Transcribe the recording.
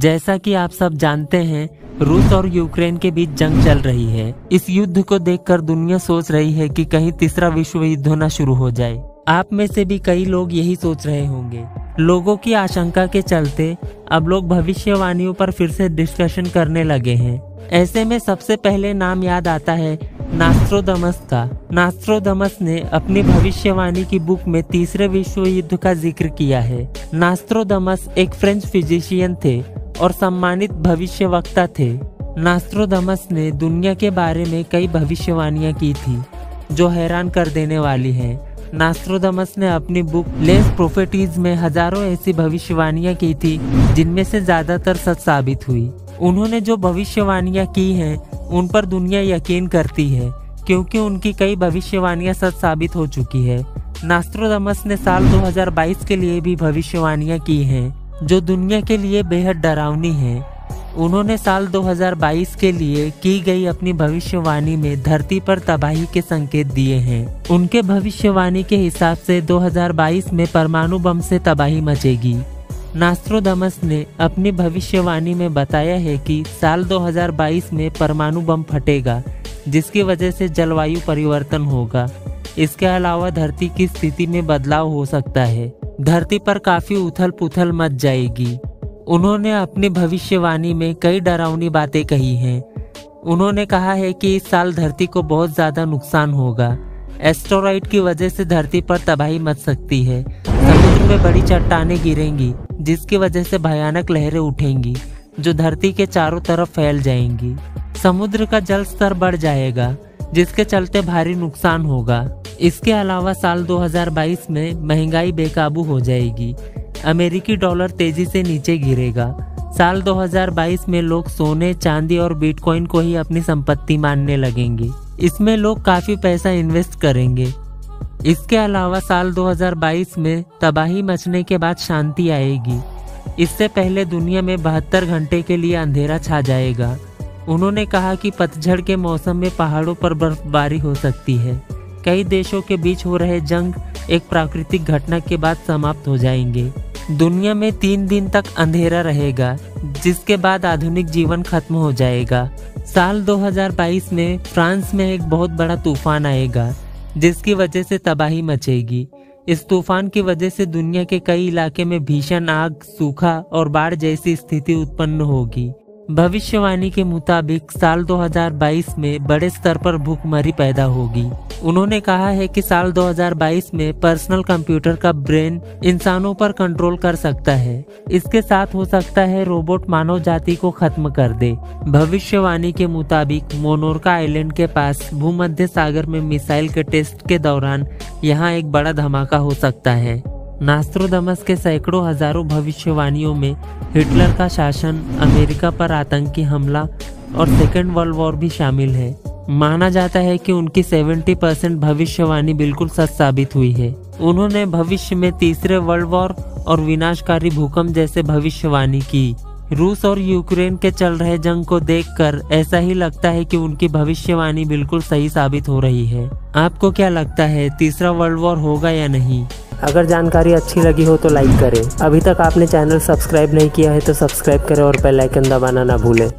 जैसा कि आप सब जानते हैं, रूस और यूक्रेन के बीच जंग चल रही है। इस युद्ध को देखकर दुनिया सोच रही है कि कहीं तीसरा विश्व युद्ध होना शुरू हो जाए। आप में से भी कई लोग यही सोच रहे होंगे। लोगों की आशंका के चलते, अब लोग भविष्यवाणियों पर फिर से डिस्कशन करने लगे हैं। ऐसे में सबसे पहले नाम याद आता है नास्ट्रोदमस का। नास्ट्रोदमस ने अपनी भविष्यवाणी की बुक में तीसरे विश्व युद्ध का ज़िक्र किया है। नास्ट्रोदमस एक फ्रेंच फिजिशियन थे। और सम्मानित भविष्य वक्ता थे। नास्ट्रोदमस ने दुनिया के बारे में कई भविष्यवाणियाँ की थी, जो हैरान कर देने वाली है। नास्ट्रोदमस ने अपनी बुक लेस प्रोफेटीज में हज़ारों ऐसी भविष्यवाणियाँ की थी, जिनमें से ज़्यादातर सच साबित हुई। उन्होंने जो भविष्यवाणियाँ की हैं, उन पर दुनिया यकीन करती है, क्योंकि उनकी कई भविष्यवाणियाँ सच साबित हो चुकी है। नास्त्रोदमस ने साल 2022 के लिए भी भविष्यवाणियाँ की हैं। जो दुनिया के लिए बेहद डरावनी है, उन्होंने साल 2022 के लिए की गई अपनी भविष्यवाणी में धरती पर तबाही के संकेत दिए हैं। उनके भविष्यवाणी के हिसाब से 2022 में परमाणु बम से तबाही मचेगी। नास्ट्रोदमस ने अपनी भविष्यवाणी में बताया है कि साल 2022 में परमाणु बम फटेगा, जिसकी वजह से जलवायु परिवर्तन होगा। इसके अलावा धरती की स्थिति में बदलाव हो सकता है। धरती पर काफ़ी उथल पुथल मच जाएगी। उन्होंने अपनी भविष्यवाणी में कई डरावनी बातें कही हैं। उन्होंने कहा है कि इस साल धरती को बहुत ज़्यादा नुकसान होगा। एस्ट्रोराइड की वजह से धरती पर तबाही मच सकती है। समुद्र में बड़ी चट्टाने गिरेंगी, जिसकी वजह से भयानक लहरें उठेंगी, जो धरती के चारों तरफ़ फैल जाएँगी। समुद्र का जल स्तर बढ़ जाएगा, जिसके चलते भारी नुकसान होगा। इसके अलावा साल 2022 में महँगाई बेकाबू हो जाएगी। अमेरिकी डॉलर तेज़ी से नीचे गिरेगा। साल 2022 में लोग सोने, चांदी और बिटकॉइन को ही अपनी संपत्ति मानने लगेंगे। इसमें लोग काफ़ी पैसा इन्वेस्ट करेंगे। इसके अलावा साल 2022 में तबाही मचने के बाद शांति आएगी। इससे पहले दुनिया में बहत्तर घंटे के लिए अंधेरा छा जाएगा। उन्होंने कहा कि पतझड़ के मौसम में पहाड़ों पर बर्फबारी हो सकती है। कई देशों के बीच हो रहे जंग एक प्राकृतिक घटना के बाद समाप्त हो जाएँगे। दुनिया में तीन दिन तक अंधेरा रहेगा, जिसके बाद आधुनिक जीवन खत्म हो जाएगा। साल 2022 में फ्रांस में एक बहुत बड़ा तूफ़ान आएगा, जिसकी वजह से तबाही मचेगी। इस तूफ़ान की वजह से दुनिया के कई इलाके में भीषण आग, सूखा और बाढ़ जैसी स्थिति उत्पन्न होगी। भविष्यवाणी के मुताबिक साल 2022 में बड़े स्तर पर भूखमरी पैदा होगी। उन्होंने कहा है कि साल 2022 में पर्सनल कंप्यूटर का ब्रेन इंसानों पर कंट्रोल कर सकता है। इसके साथ हो सकता है रोबोट मानव जाति को खत्म कर दे। भविष्यवाणी के मुताबिक मोनोरका आइलैंड के पास भूमध्य सागर में मिसाइल के टेस्ट के दौरान यहाँ एक बड़ा धमाका हो सकता है। नास्त्रोदमस के सैकड़ों हज़ारों भविष्यवाणियों में हिटलर का शासन, अमेरिका पर आतंकी हमला और सेकेंड वर्ल्ड वॉर भी शामिल है। माना जाता है कि उनकी 70 परसेंट भविष्यवाणी बिल्कुल सच साबित हुई है। उन्होंने भविष्य में तीसरे वर्ल्ड वॉर और विनाशकारी भूकंप जैसे भविष्यवाणी की। रूस और यूक्रेन के चल रहे जंग को देखकर ऐसा ही लगता है कि उनकी भविष्यवाणी बिल्कुल सही साबित हो रही है। आपको क्या लगता है, तीसरा वर्ल्ड वॉर होगा या नहीं? अगर जानकारी अच्छी लगी हो तो लाइक करें। अभी तक आपने चैनल सब्सक्राइब नहीं किया है तो सब्सक्राइब करें और बेल आइकन दबाना ना भूलें।